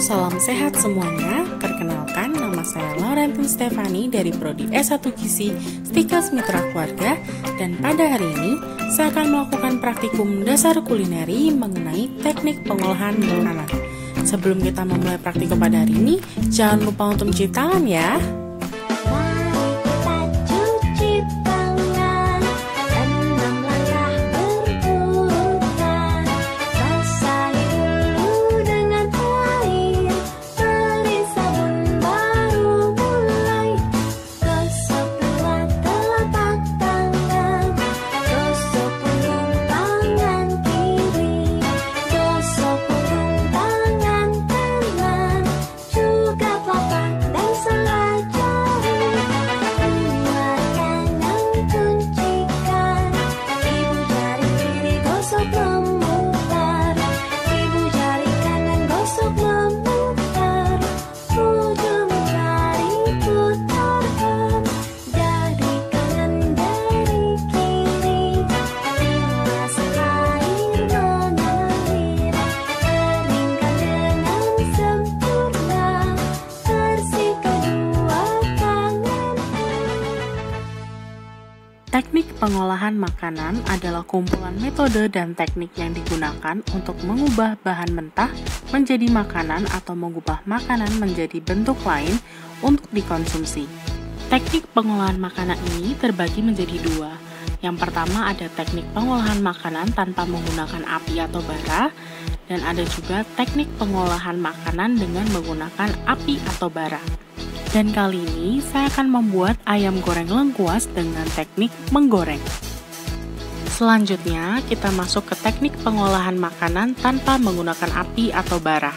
salam sehat semuanya. Perkenalkan, nama saya Laurentin Stefani dari Prodi S1 Gizi Stikas Mitra Keluarga dan pada hari ini saya akan melakukan praktikum dasar kulineri mengenai teknik pengolahan makanan. Sebelum kita memulai praktikum pada hari ini, jangan lupa untuk mencuci tangan ya. Pengolahan makanan adalah kumpulan metode dan teknik yang digunakan untuk mengubah bahan mentah menjadi makanan atau mengubah makanan menjadi bentuk lain untuk dikonsumsi. Teknik pengolahan makanan ini terbagi menjadi dua. Yang pertama ada teknik pengolahan makanan tanpa menggunakan api atau bara, dan ada juga teknik pengolahan makanan dengan menggunakan api atau bara. Dan kali ini saya akan membuat ayam goreng lengkuas dengan teknik menggoreng. Selanjutnya, kita masuk ke teknik pengolahan makanan tanpa menggunakan api atau bara.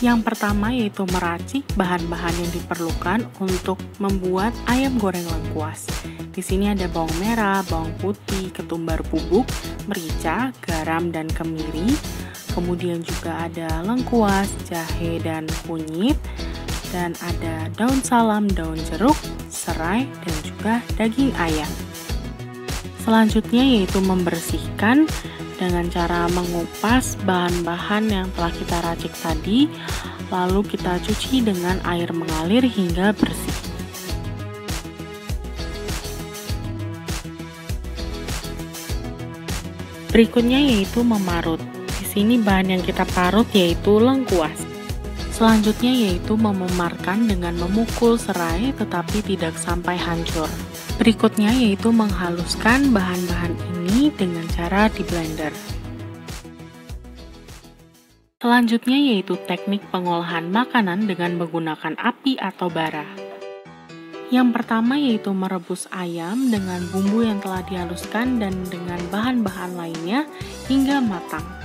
Yang pertama yaitu meracik bahan-bahan yang diperlukan untuk membuat ayam goreng lengkuas. Di sini ada bawang merah, bawang putih, ketumbar bubuk, merica, garam, dan kemiri. Kemudian juga ada lengkuas, jahe, dan kunyit dan ada daun salam, daun jeruk, serai, dan juga daging ayam. Selanjutnya yaitu membersihkan dengan cara mengupas bahan-bahan yang telah kita racik tadi, lalu kita cuci dengan air mengalir hingga bersih. Berikutnya yaitu memarut. Di sini bahan yang kita parut yaitu lengkuas. Selanjutnya yaitu mememarkan dengan memukul serai tetapi tidak sampai hancur. Berikutnya yaitu menghaluskan bahan-bahan ini dengan cara di blender. Selanjutnya yaitu teknik pengolahan makanan dengan menggunakan api atau bara. Yang pertama yaitu merebus ayam dengan bumbu yang telah dihaluskan dan dengan bahan-bahan lainnya hingga matang.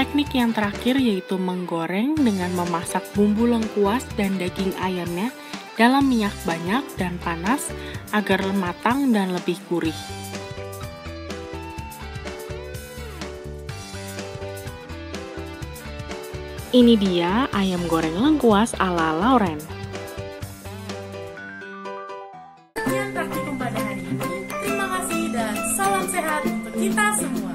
Teknik yang terakhir yaitu menggoreng dengan memasak bumbu lengkuas dan daging ayamnya dalam minyak banyak dan panas agar matang dan lebih gurih. Ini dia ayam goreng lengkuas ala Lauren. Terima kasih dan salam sehat untuk kita semua.